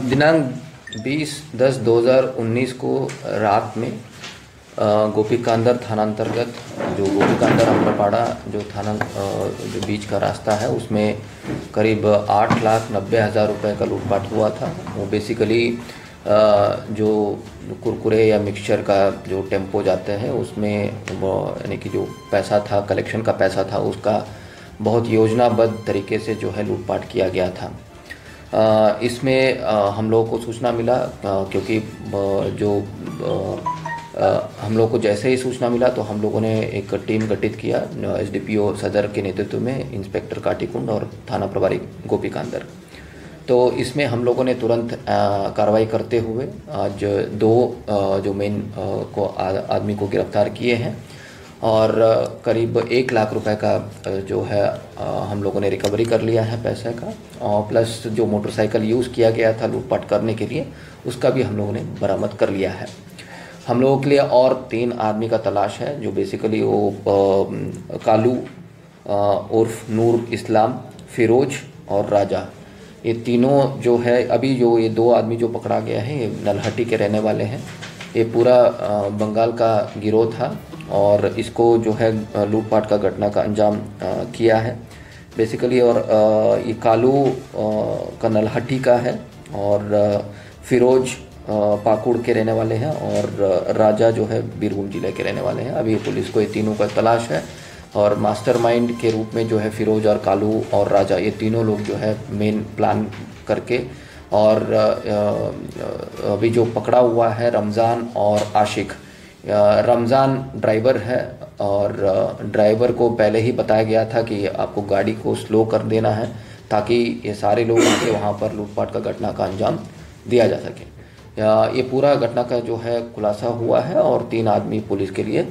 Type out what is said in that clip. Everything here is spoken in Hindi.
दिनांक 20 दस 2019 को रात में गोपी कांदर थाना अंतर्गत जो गोपी कांदर जो थाना जो बीच का रास्ता है, उसमें करीब आठ लाख नब्बे हज़ार रुपये का लूटपाट हुआ था। वो बेसिकली जो कुरकुरे या मिक्सचर का जो टेंपो जाते हैं, उसमें यानी कि जो पैसा था कलेक्शन का पैसा था, उसका बहुत योजनाबद्ध तरीके से जो है लूटपाट किया गया था। इसमें हम लोगों को सूचना मिला क्योंकि जो हम लोग को जैसे ही सूचना मिला तो हम लोगों ने एक टीम गठित किया, एसडीपीओ सदर के नेतृत्व में, इंस्पेक्टर काटीकुंड और थाना प्रभारी गोपी कांदर। तो इसमें हम लोगों ने तुरंत कार्रवाई करते हुए आज दो जो मेन को आदमी को गिरफ़्तार किए हैं। और करीब एक लाख रुपए का जो है हम लोगों ने रिकवरी कर लिया है पैसे का। और प्लस जो मोटरसाइकिल यूज़ किया गया था लूटपाट करने के लिए, उसका भी हम लोगों ने बरामद कर लिया है। हम लोगों के लिए और तीन आदमी का तलाश है, जो बेसिकली वो कालू उर्फ़ नूर इस्लाम, फिरोज और राजा। ये तीनों जो है, अभी जो ये दो आदमी जो पकड़ा गया है, ये नलहटी के रहने वाले हैं। ये पूरा बंगाल का गिरोह था। और इसको जो है लूटपाट का घटना का अंजाम किया है। बेसिकली और ये कालू का नलहट्टी का है और फिरोज पाकुड़ के रहने वाले हैं और राजा जो है, बीरभूम ज़िले के रहने वाले हैं। अभी पुलिस को ये तीनों का तलाश है और मास्टरमाइंड के रूप में जो है फिरोज और कालू और राजा, ये तीनों लोग जो है मेन प्लान करके और अभी जो पकड़ा हुआ है रमज़ान और आशिक रमज़ान ड्राइवर है और ड्राइवर को पहले ही बताया गया था कि आपको गाड़ी को स्लो कर देना है ताकि ये सारे लोग आके वहाँ पर लूटपाट का घटना का अंजाम दिया जा सके। ये पूरा घटना का जो है खुलासा हुआ है और तीन आदमी पुलिस के लिए